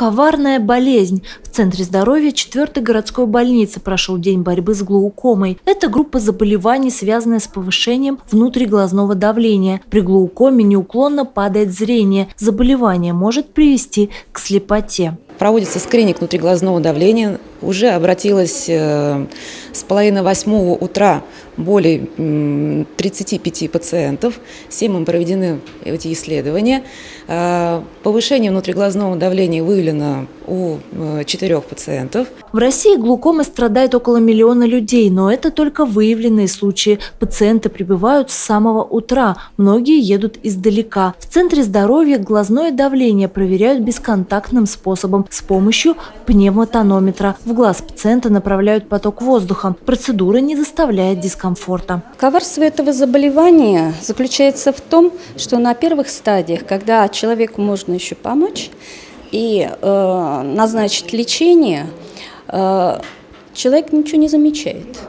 Коварная болезнь. В Центре здоровья 4 городской больницы прошел день борьбы с глаукомой. Это группа заболеваний, связанная с повышением внутриглазного давления. При глаукоме неуклонно падает зрение. Заболевание может привести к слепоте. Проводится скрининг внутриглазного давления. Уже обратилась э, с половины восьмого утра более 35 пациентов. Всем им проведены эти исследования. Э, повышение внутриглазного давления выявлено у э, четырех пациентов. В России глукомой страдает около миллиона людей, но это только выявленные случаи. Пациенты прибывают с самого утра, многие едут издалека. В Центре здоровья глазное давление проверяют бесконтактным способом с помощью пневмотонометра. В глаз пациента направляют поток воздуха. Процедура не заставляет дискомфорта. Коварство этого заболевания заключается в том, что на первых стадиях, когда человеку можно еще помочь и э, назначить лечение, э, человек ничего не замечает.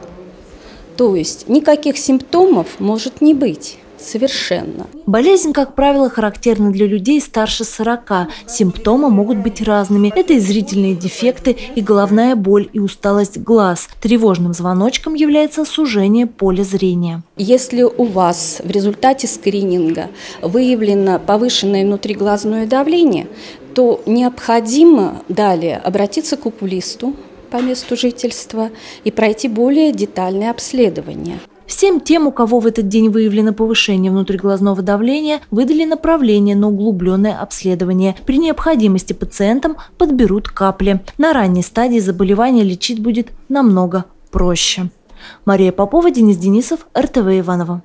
То есть никаких симптомов может не быть. Совершенно. Болезнь, как правило, характерна для людей старше 40. Симптомы могут быть разными. Это и зрительные дефекты, и головная боль, и усталость глаз. Тревожным звоночком является сужение поля зрения. Если у вас в результате скрининга выявлено повышенное внутриглазное давление, то необходимо далее обратиться к окулисту по месту жительства и пройти более детальное обследование. Всем тем, у кого в этот день выявлено повышение внутриглазного давления, выдали направление на углубленное обследование. При необходимости пациентам подберут капли. На ранней стадии заболевания лечить будет намного проще. Мария Попова, Денис Денисов, РТВ Иванова.